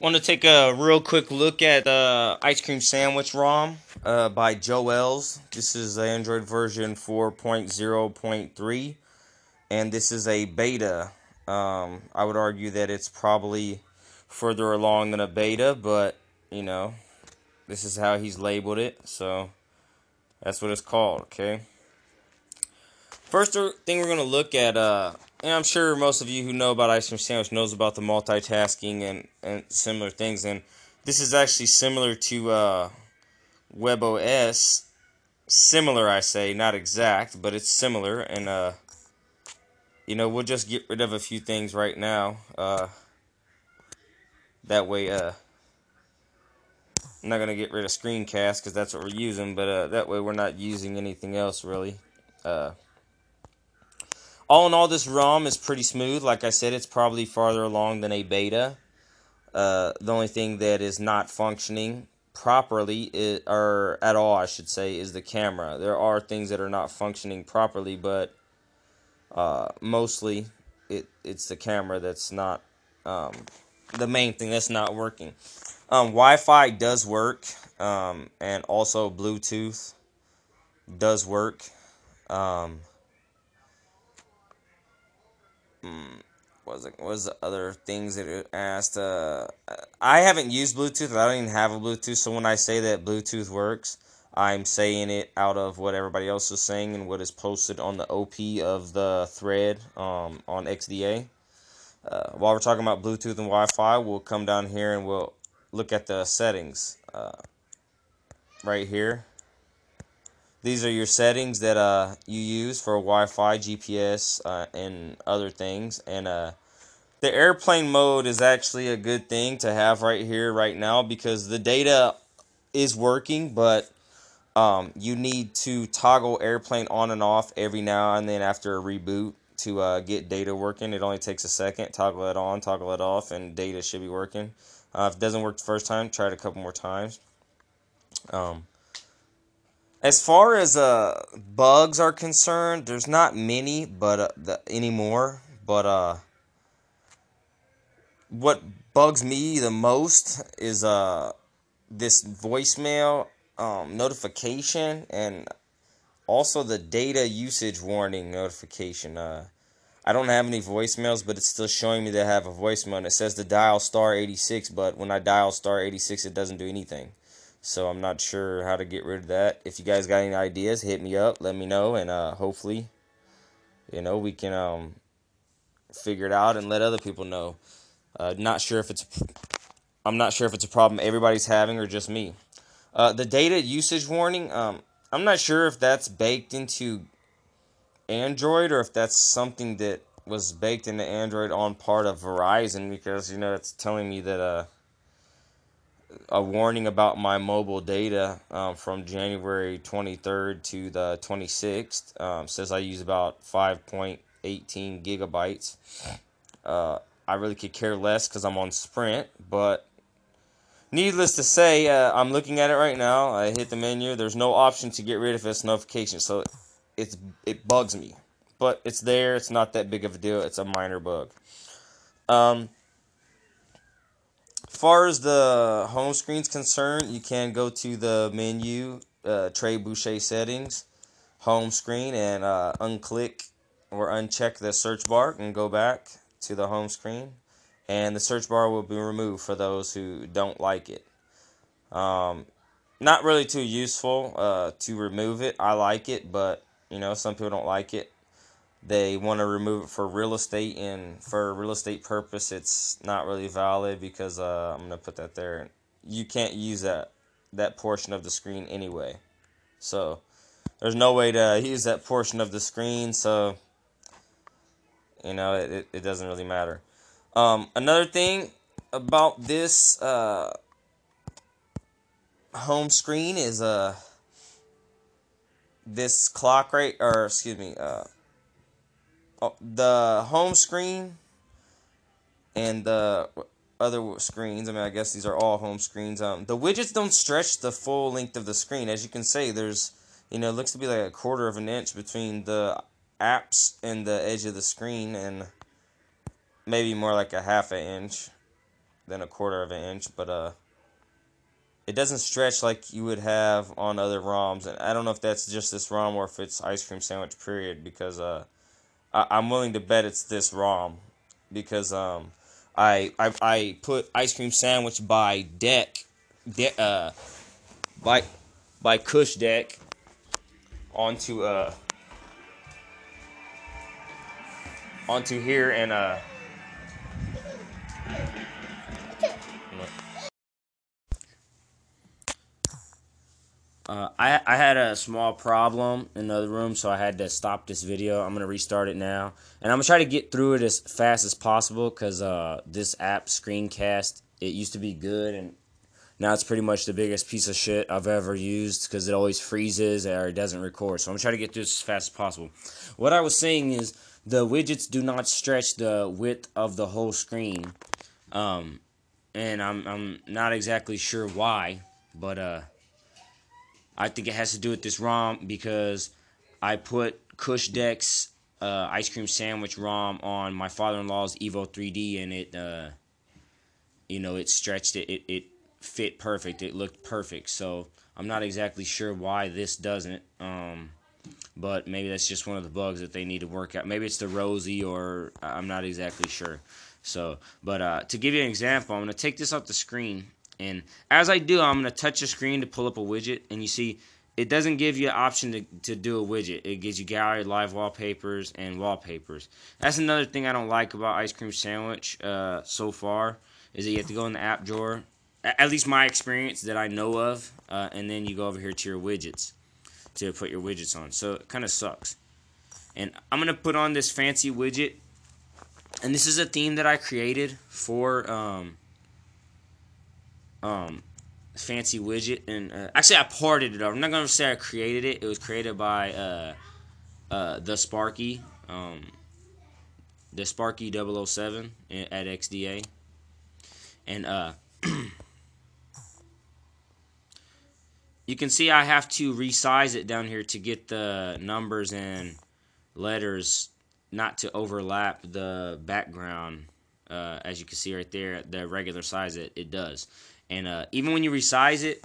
Want to take a real quick look at the ice cream sandwich ROM uh, by joelz. This is the Android version 4.0.3, and this is a beta. Um, I would argue that it's probably further along than a beta, but you know, this is how he's labeled it, so that's what it's called. Okay. First thing we're gonna look at uh, and I'm sure most of you who know about Ice Cream Sandwich knows about the multitasking and, and similar things. And this is actually similar to uh, WebOS. Similar, I say, not exact, but it's similar. And, uh, you know, we'll just get rid of a few things right now. Uh, that way, uh, I'm not going to get rid of screencast because that's what we're using, but uh, that way we're not using anything else really. Uh, all in all, this ROM is pretty smooth. Like I said, it's probably farther along than a beta. Uh, the only thing that is not functioning properly, is, or at all, I should say, is the camera. There are things that are not functioning properly, but uh, mostly it it's the camera that's not um, the main thing that's not working. Um, Wi-Fi does work, um, and also Bluetooth does work. Um, mm, was it was the other things that it asked uh i haven't used bluetooth i don't even have a bluetooth. So when i say that bluetooth works i'm saying it out of what everybody else is saying and what is posted on the op of the thread um, on xda uh, while we're talking about bluetooth and wi-fi we'll come down here and we'll look at the settings uh, right here these are your settings that uh, you use for Wi-Fi, GPS, uh, and other things. And uh, the airplane mode is actually a good thing to have right here, right now, because the data is working, but um, you need to toggle airplane on and off every now and then after a reboot to uh, get data working. It only takes a second. Toggle it on, toggle it off, and data should be working. Uh, if it doesn't work the first time, try it a couple more times. Um, as far as uh bugs are concerned, there's not many, but uh, the, anymore. But uh, what bugs me the most is uh this voicemail um, notification and also the data usage warning notification. Uh, I don't have any voicemails, but it's still showing me that I have a voicemail. And it says to dial star 86, but when I dial star 86, it doesn't do anything. So I'm not sure how to get rid of that. If you guys got any ideas, hit me up, let me know, and uh, hopefully, you know, we can um, figure it out and let other people know. Uh, not sure if it's, I'm not sure if it's a problem everybody's having or just me. Uh, the data usage warning, um, I'm not sure if that's baked into Android or if that's something that was baked into Android on part of Verizon because you know it's telling me that uh a warning about my mobile data um, from January 23rd to the 26th. Um, says I use about 5.18 gigabytes. Uh, I really could care less because I'm on Sprint, but needless to say, uh, I'm looking at it right now. I hit the menu. There's no option to get rid of this notification, so it's it bugs me. But it's there. It's not that big of a deal. It's a minor bug. Um, far as the home screen is concerned, you can go to the menu, uh, Trebuchet settings, home screen, and uh, unclick or uncheck the search bar and go back to the home screen. And the search bar will be removed for those who don't like it. Um, not really too useful uh, to remove it. I like it, but you know some people don't like it they want to remove it for real estate and for real estate purpose it's not really valid because uh, i'm going to put that there. You can't use that that portion of the screen anyway. So there's no way to use that portion of the screen so you know it, it doesn't really matter. Um, another thing about this uh, home screen is uh this clock right or excuse me uh the home screen and the other screens. I mean, I guess these are all home screens. Um, the widgets don't stretch the full length of the screen. As you can see, there's you know, it looks to be like a quarter of an inch between the apps and the edge of the screen, and maybe more like a half an inch. than a quarter of an inch, but uh, it doesn't stretch like you would have on other ROMs. And I don't know if that's just this ROM or if it's ice cream sandwich period because uh, I- am willing to bet it's this ROM because um, I, I I put ice cream sandwich by deck, de- uh, by by Kush deck onto uh onto here and uh Uh, I, I had a small problem in the other room, so I had to stop this video. I'm going to restart it now. And I'm going to try to get through it as fast as possible because uh, this app, Screencast, it used to be good, and now it's pretty much the biggest piece of shit I've ever used because it always freezes or it doesn't record. So I'm going to try to get through this as fast as possible. What I was saying is the widgets do not stretch the width of the whole screen. Um, and I'm, I'm not exactly sure why, but... uh I think it has to do with this ROM because I put Kush Deck's uh, ice cream sandwich ROM on my father-in-law's Evo 3D, and it, uh, you know, it stretched it. It it fit perfect. It looked perfect. So I'm not exactly sure why this doesn't. Um, but maybe that's just one of the bugs that they need to work out. Maybe it's the Rosie, or I'm not exactly sure. So, but uh, to give you an example, I'm gonna take this off the screen and as I do, I'm going to touch the screen to pull up a widget. And you see, it doesn't give you an option to, to do a widget. It gives you gallery, live wallpapers, and wallpapers. That's another thing I don't like about Ice Cream Sandwich uh, so far, is that you have to go in the app drawer. At least my experience that I know of. Uh, and then you go over here to your widgets to put your widgets on. So it kind of sucks. And I'm going to put on this fancy widget. And this is a theme that I created for... Um, um, fancy widget, and uh, actually I ported it over. I'm not gonna say I created it. It was created by uh, uh, the Sparky, um, the Sparky 007 at XDA, and uh, you can see I have to resize it down here to get the numbers and letters not to overlap the background. Uh, as you can see right there, the regular size it, it does. And uh, even when you resize it,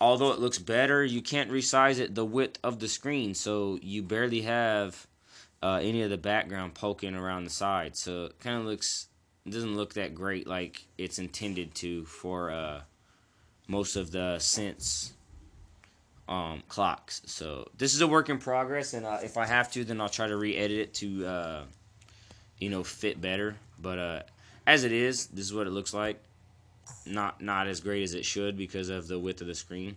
although it looks better, you can't resize it the width of the screen. So you barely have uh, any of the background poking around the side. So it kind of looks, it doesn't look that great like it's intended to for uh, most of the Sense um, clocks. So this is a work in progress. And uh, if I have to, then I'll try to re-edit it to, uh, you know, fit better. But uh, as it is, this is what it looks like not not as great as it should because of the width of the screen.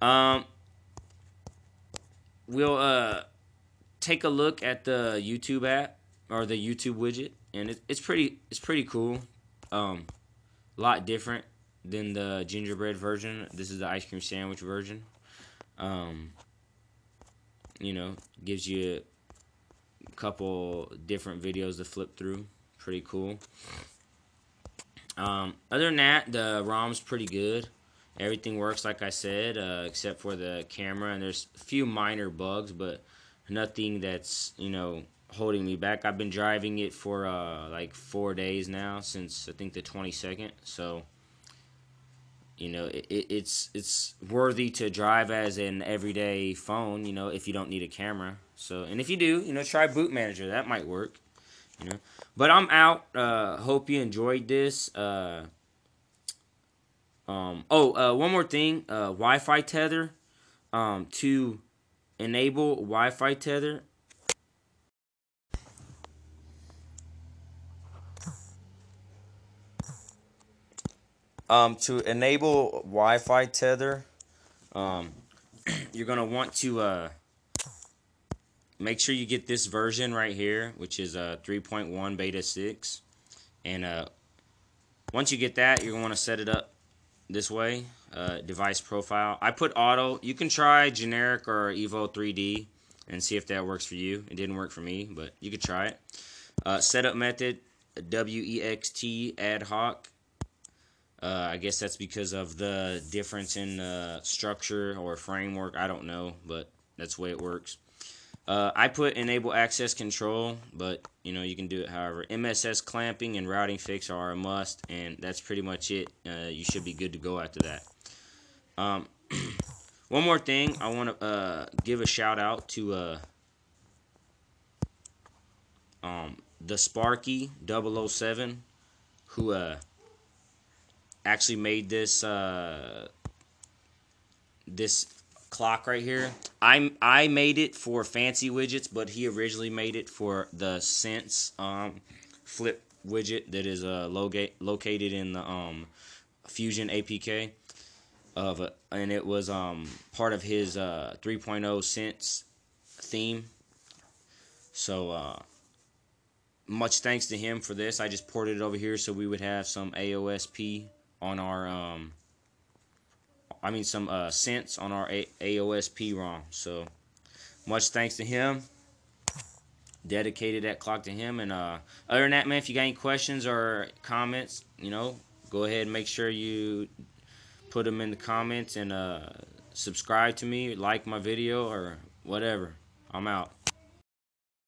Um, we'll uh, take a look at the YouTube app or the YouTube widget, and it, it's pretty it's pretty cool. Um, a lot different than the gingerbread version. This is the ice cream sandwich version. Um, you know, gives you a couple different videos to flip through. Pretty cool. Um, other than that, the ROM's pretty good. Everything works like I said, uh, except for the camera, and there's a few minor bugs, but nothing that's you know holding me back. I've been driving it for uh, like four days now, since I think the 22nd. So you know it, it's it's worthy to drive as an everyday phone. You know if you don't need a camera. So and if you do, you know try Boot Manager. That might work. You know. But I'm out. Uh, hope you enjoyed this. Uh, um, oh, uh, one more thing. Uh, Wi-Fi tether. Um, to enable Wi-Fi tether. Um, to enable Wi-Fi tether, um, you're gonna want to uh, make sure you get this version right here, which is a uh, 3.1 beta 6. And uh, once you get that, you're going to want to set it up this way, uh, device profile. I put auto. You can try generic or Evo 3D and see if that works for you. It didn't work for me, but you could try it. Uh, setup method, WEXT ad hoc. Uh, I guess that's because of the difference in uh, structure or framework. I don't know, but that's the way it works. Uh, I put enable access control, but you know you can do it however. MSS clamping and routing fix are a must, and that's pretty much it. Uh, you should be good to go after that. Um, one more thing, I want to uh, give a shout out to uh, um, the Sparky 007, who uh, actually made this uh, this clock right here. I I made it for fancy widgets, but he originally made it for the Sense um, flip widget that is uh, locate, located in the um, Fusion APK of a, and it was um, part of his uh, 3.0 Sense theme. So uh, much thanks to him for this. I just ported it over here so we would have some AOSP on our um, I mean some uh, sense on our AOSP ROM. So much thanks to him. Dedicated that clock to him. And uh, other than that, man, if you got any questions or comments, you know, go ahead and make sure you put them in the comments and uh, subscribe to me, like my video, or whatever. I'm out.